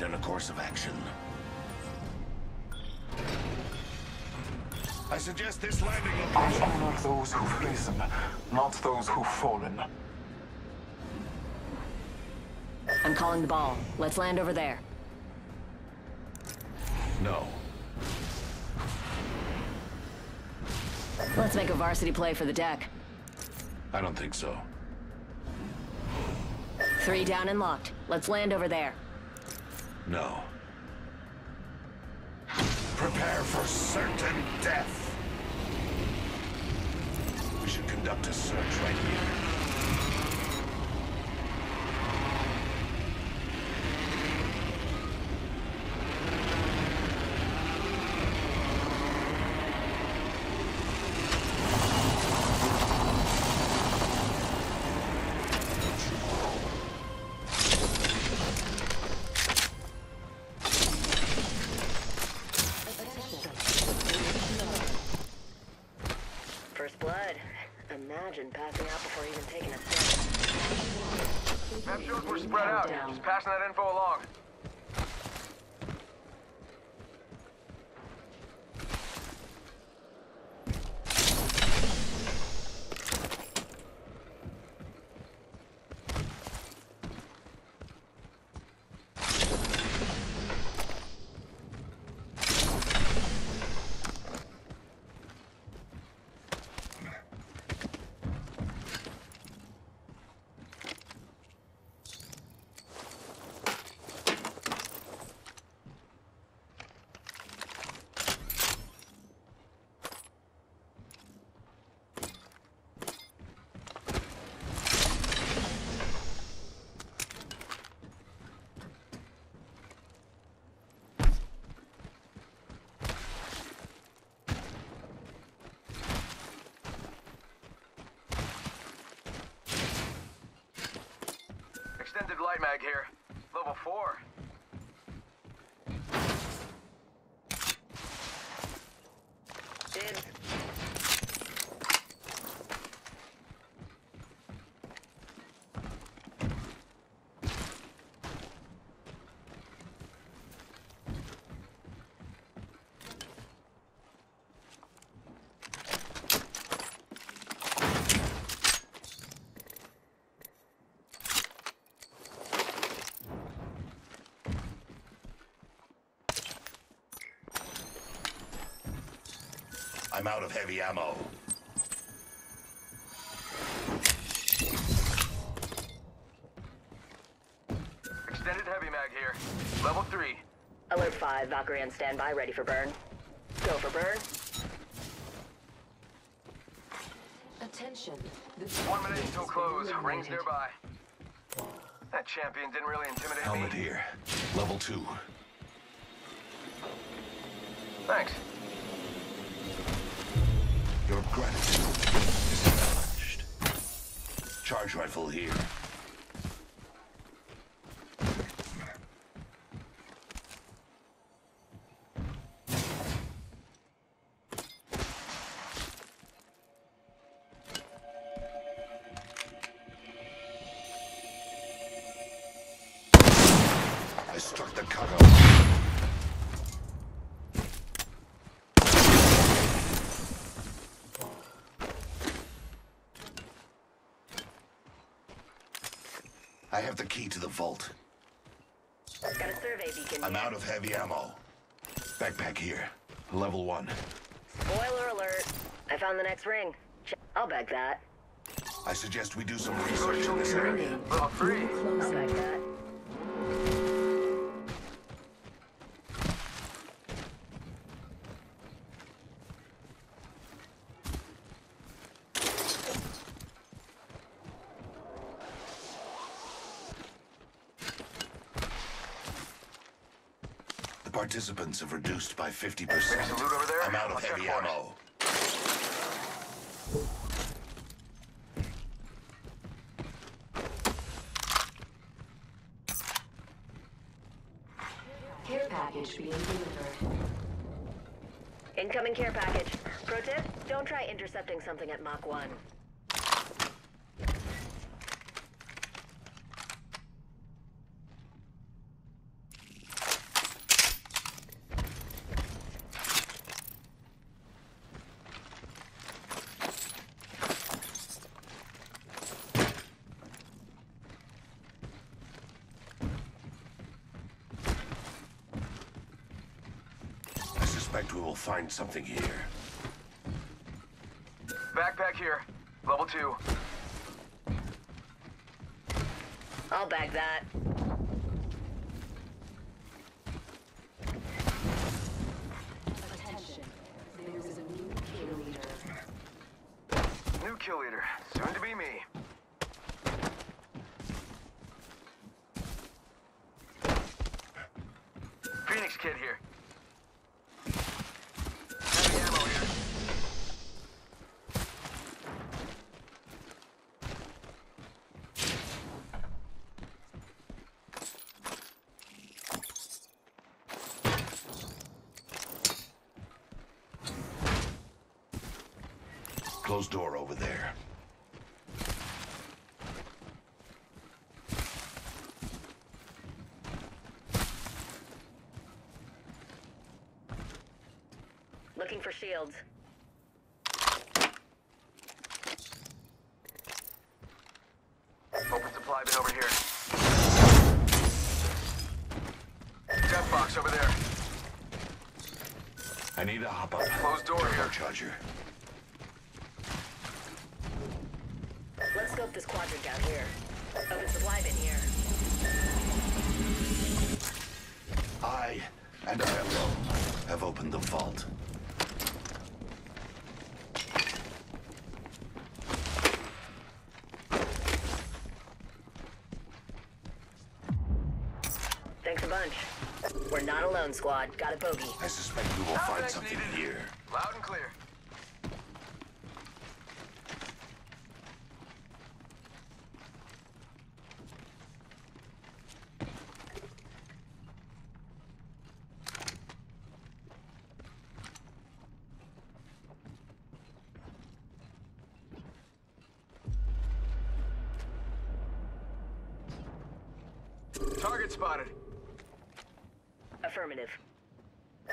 decide on a course of action. I suggest this landing I location. honor those who've risen, not those who've fallen. I'm calling the ball. Let's land over there. No. Let's make a varsity play for the deck. I don't think so. Three down and locked. Let's land over there. No. Prepare for certain death. We should conduct a search right here. First blood. Imagine passing out before even taking a step. Map shows we're spread out. Just passing that info along. Extended light mag here. Level 4. I'm out of heavy ammo. Extended heavy mag here. Level 3. Alert 5, Valkyrie on standby, ready for burn. Go for burn. Attention. The One minute until close. Rings nearby. That champion didn't really intimidate Helmet me. here. Level two. Thanks. Charge rifle here. I struck the cutoff. I have the key to the vault. Got a survey beacon I'm here. out of heavy ammo. Backpack here. Level one. Spoiler alert. I found the next ring. Ch- I'll bag that. I suggest we do some research in this area. Level 3. I'll bag that. Participants have reduced by 50%. There's some loot over there. I'm out of heavy ammo. care package being delivered. Incoming care package. Pro tip, don't try intercepting something at Mach 1. Suspect we will find something here. Backpack here. Level two. I'll bag that. Attention. There is a new kill leader. New kill leader. Soon to be me. Phoenix Kit here. Closed door over there. Looking for shields. Open supply bin over here. Death box over there. I need a hop up. Closed door here. Turbocharger. Let's this quadrant out here. Open supply bin here. I, and I alone, have opened the vault. Thanks a bunch. We're not alone, squad. Got a bogey. I suspect we will find something needed. here. Loud and clear. Target spotted. Affirmative.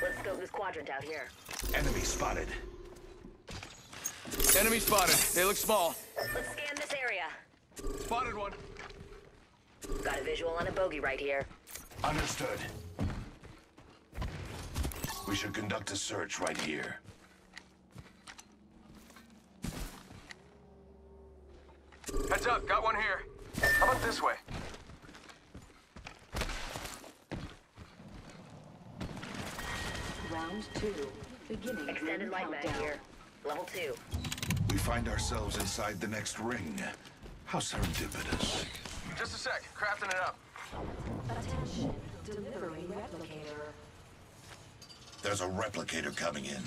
Let's scope this quadrant out here. Enemy spotted. Enemy spotted. They look small. Let's scan this area. Spotted one. Got a visual on a bogey right here. Understood. We should conduct a search right here. Heads up. Got one here. How about this way? Two. Beginning Extended light mag here. Level two. We find ourselves inside the next ring. How serendipitous. Just a sec. Crafting it up. Attention. Delivering replicator. There's a replicator coming in.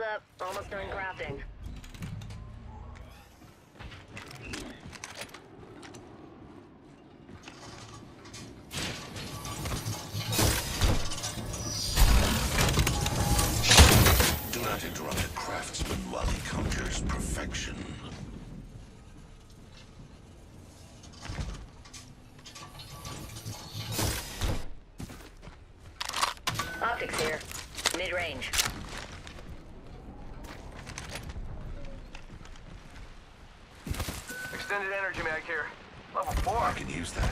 Up. Almost done crafting. Extended energy mag here. Level four. I can use that.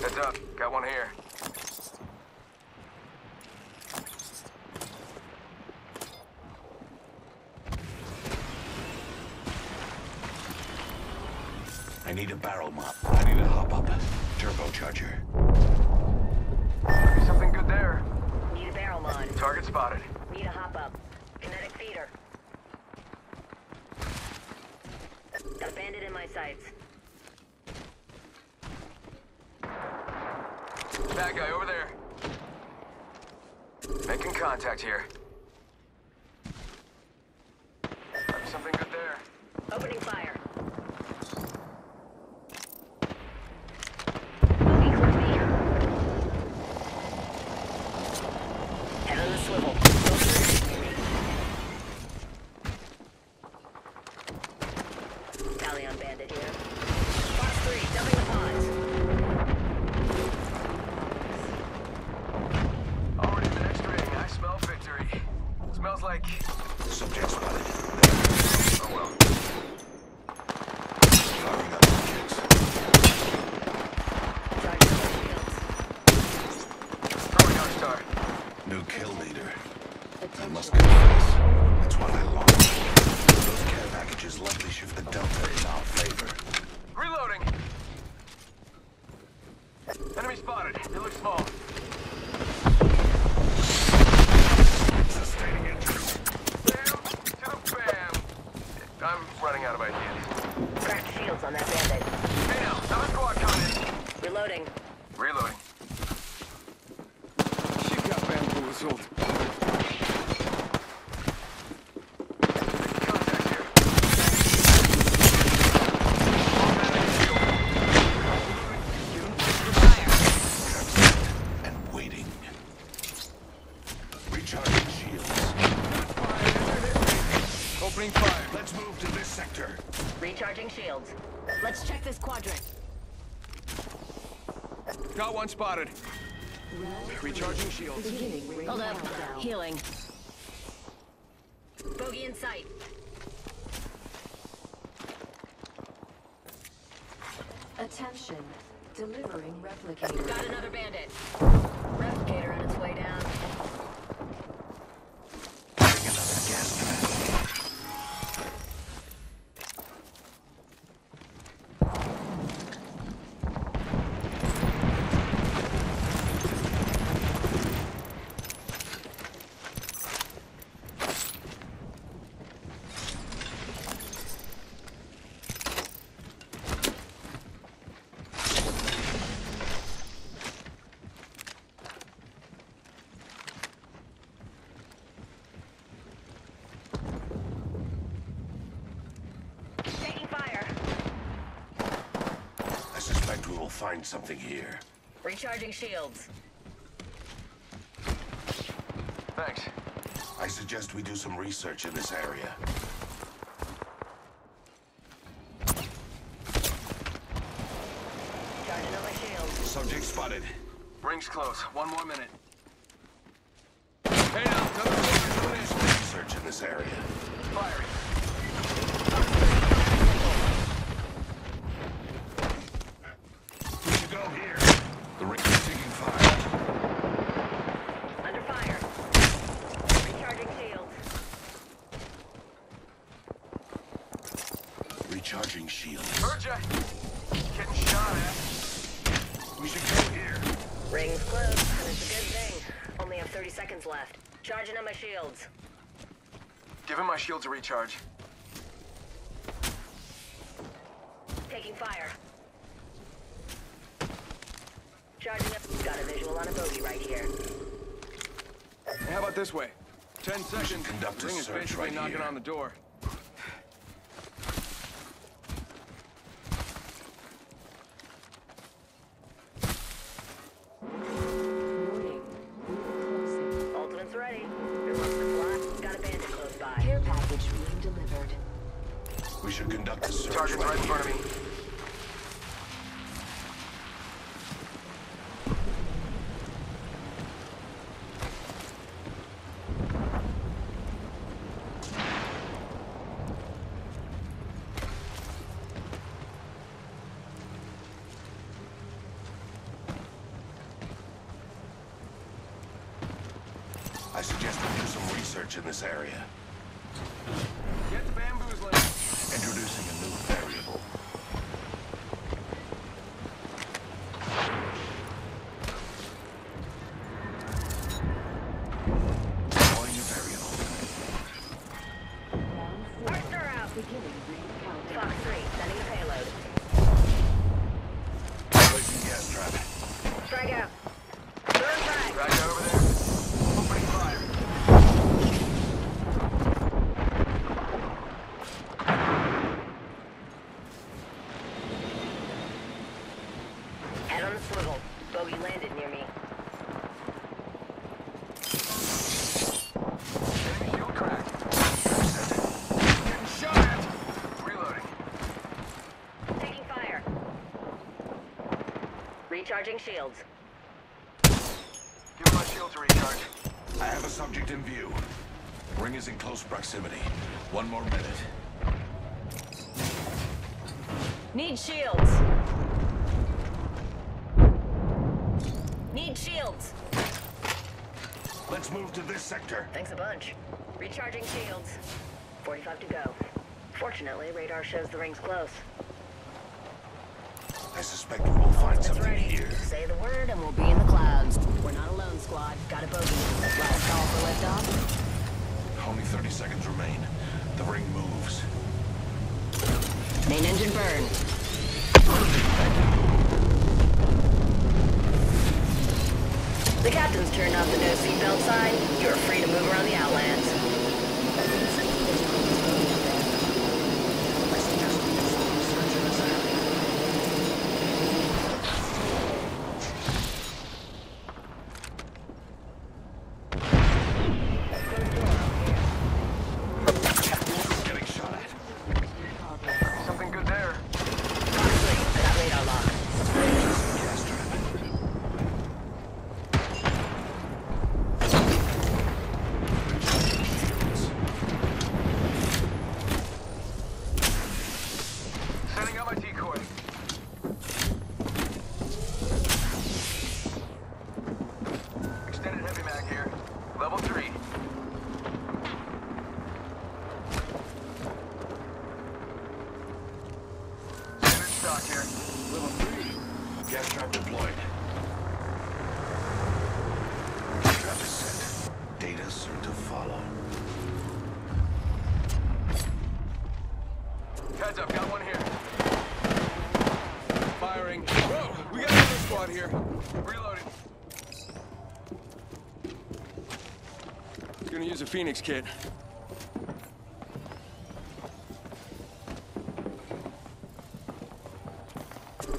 Heads up. Got one here. I need a barrel mod. I need a hop up. Turbocharger. Be something good there. Need a barrel mod. Target spotted. Need a hop up. Kinetic feeder. Got a bandit in my sights. Bad guy over there. Making contact here. Might be something good there. Opening fire. Bogey close to here. Head on the swivel. Go through. Tally on bandit here. Box three, dumping the pods. Already the next ring. I smell victory. Smells like. Subject spotted. Oh well. Firing up objects. Charging up our shields. Throwing our star. New kill leader. I Attention. must confess, that's what I long for. Those care packages likely shift the delta in our favor. Reloading. Enemy spotted. They look small. This quadrant. Got one spotted. Recharging shields. Hold up. Healing. Bogey in sight. Attention. Delivering replicator. Got another bandit. Replicator on its way down. Bring another gas trap. Taking fire. I suspect we will find something here. Recharging shields. Thanks. I suggest we do some research in this area. Charging on my shields. Subject spotted. Ring's close. One more minute. Hey now, another squad coming research in this area. Firing. We should go here. The ring is taking fire. Under fire. Recharging shields. Recharging shields. Heard ya. Getting shot at. We should go here. Ring's close, and it's a good thing. Only have 30 seconds left. Charging on my shields. Giving my shields a recharge. Taking fire. Charging up. Got a visual on a bogey right here. Hey, how about this way? Ten seconds. conduct a Ring is search basically right knocking here. on the door. Suggest we do some research in this area. Get bamboozling. Introducing a new. Bogey landed near me. Enemy shield cracked. Getting shot at. Reloading. Taking fire. Recharging shields. Give my shield to recharge. I have a subject in view. Ring is in close proximity. One more minute. Need shields. Need shields. Let's move to this sector. Thanks a bunch. Recharging shields. 45 to go. Fortunately, radar shows the ring's close. I suspect we will find That's something ready. here. Say the word and we'll be in the clouds. We're not alone, squad. Got a bogey. Last call for liftoff. Only 30 seconds remain. The ring moves. Main engine burn. The captain's turned off the no seatbelt sign. You're free to move around the Outlands. Getting shot at. Something good there. Honestly, I got radar lock. Gas trap. Setting up my decoy. Extended heavy mag here. Level three. Standard stock here. Level 3. Gas trap deployed. Trap is set. Data soon to follow. Heads up, got one here. Firing. Whoa! We got another squad here. Reloading. Gonna use a Phoenix kit.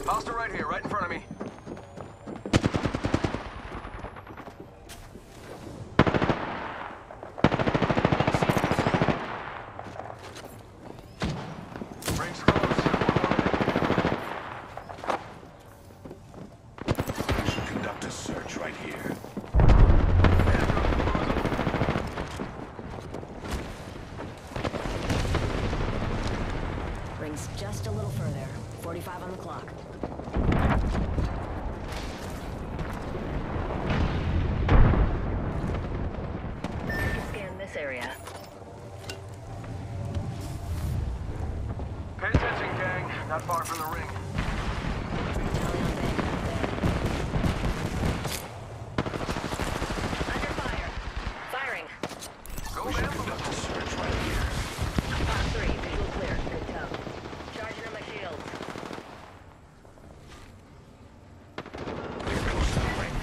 Hostile right here, right in front of me. Rings close. We should conduct a search right here. Rings just a little further. 45 on the clock. Scan this area. Pay attention, gang. Not far from the ring. Under fire. Firing. Go, We should man. conduct a search right here. Box three. Visual clear. Good toe. Charging on my shields. We're close to the ring.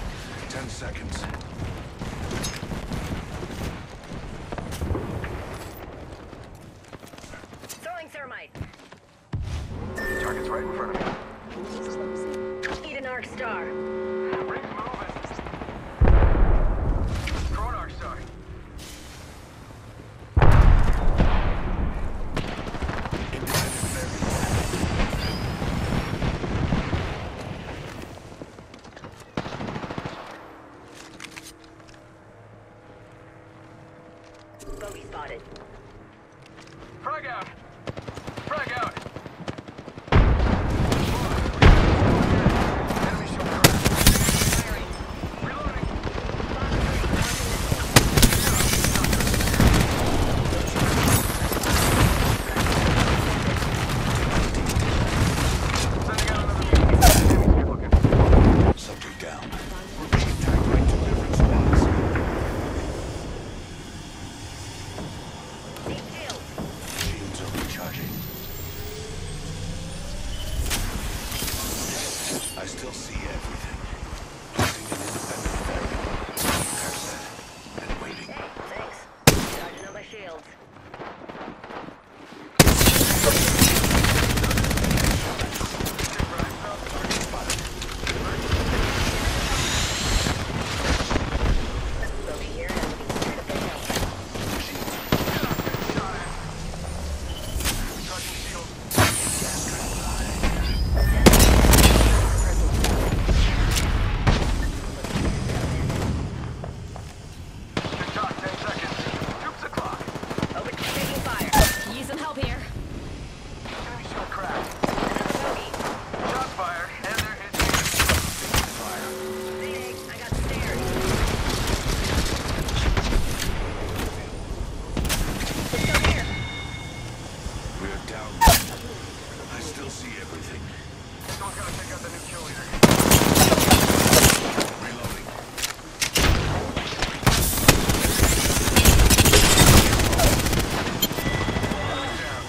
Ten seconds. Still see everything. Someone's gotta take out the new kill leader. Reloading. Down.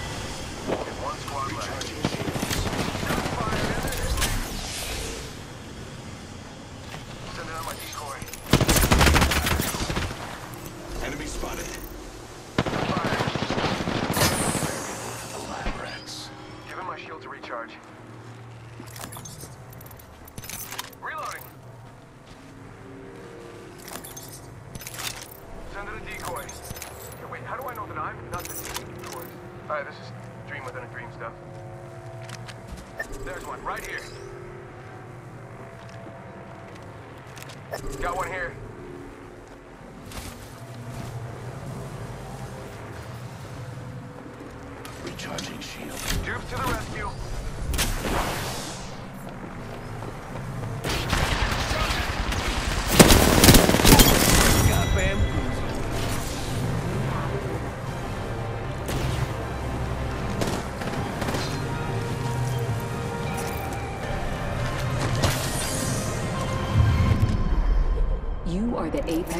Only one squad left. Recharging shields. Fire Send out my decoy. Enemy spotted. Fire. The lab rats. Give him my shield to recharge. Reloading. Send in a decoy. Okay, wait, how I know that I'm not the decoy? Alright, this is dream within a dream stuff. There's one, right here. Got one here. Recharging shield. Dupes to the rescue. Apex.